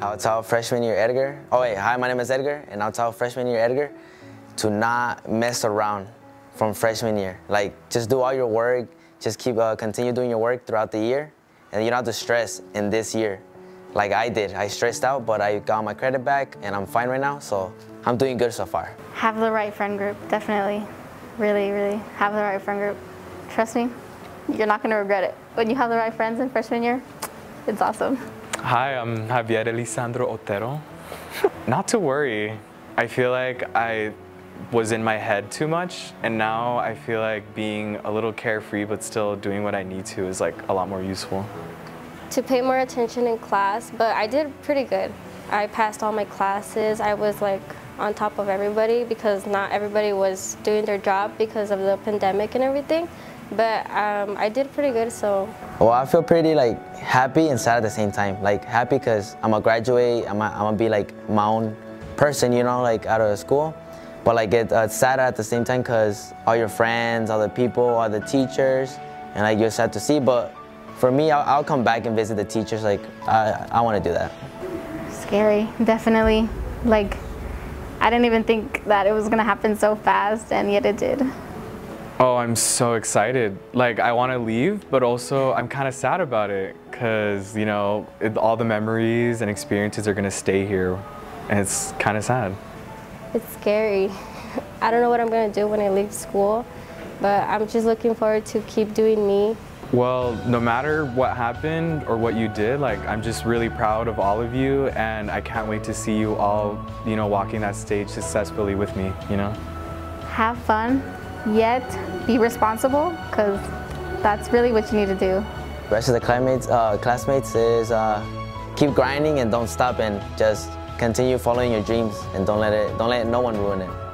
I'll tell freshman year Edgar, oh wait, hi, my name is Edgar, and I'll tell freshman year Edgar to not mess around from freshman year. Like, just do all your work, just keep, uh, continue doing your work throughout the year, and you don't have to stress in this year like I did. I stressed out, but I got my credit back, and I'm fine right now, so I'm doing good so far. Have the right friend group, definitely. Really, really have the right friend group. Trust me, you're not gonna regret it. When you have the right friends in freshman year, it's awesome. Hi, I'm Javier Elisandro Otero. Not to worry. I feel like I was in my head too much and now I feel like being a little carefree but still doing what I need to is like a lot more useful. To pay more attention in class, but I did pretty good. I passed all my classes. I was like on top of everybody because not everybody was doing their job because of the pandemic and everything. But um, I did pretty good, so. Well, I feel pretty like happy and sad at the same time. Like happy because I'm gonna graduate, I'm gonna, I'm gonna be like my own person, you know, like out of school. But like it, uh, it's sad at the same time because all your friends, all the people, all the teachers, and like you're sad to see. But for me, I'll, I'll come back and visit the teachers. Like I, I want to do that. Scary, definitely. Like I didn't even think that it was gonna happen so fast, and yet it did. Oh, I'm so excited. Like, I want to leave, but also I'm kind of sad about it because, you know, it, all the memories and experiences are going to stay here, and it's kind of sad. It's scary. I don't know what I'm going to do when I leave school, but I'm just looking forward to keep doing me. Well, no matter what happened or what you did, like, I'm just really proud of all of you, and I can't wait to see you all, you know, walking that stage successfully with me, you know? Have fun, yet be responsible because that's really what you need to do. The rest of the classmates, uh, classmates is uh, keep grinding and don't stop and just continue following your dreams and don't let it, don't let no one ruin it.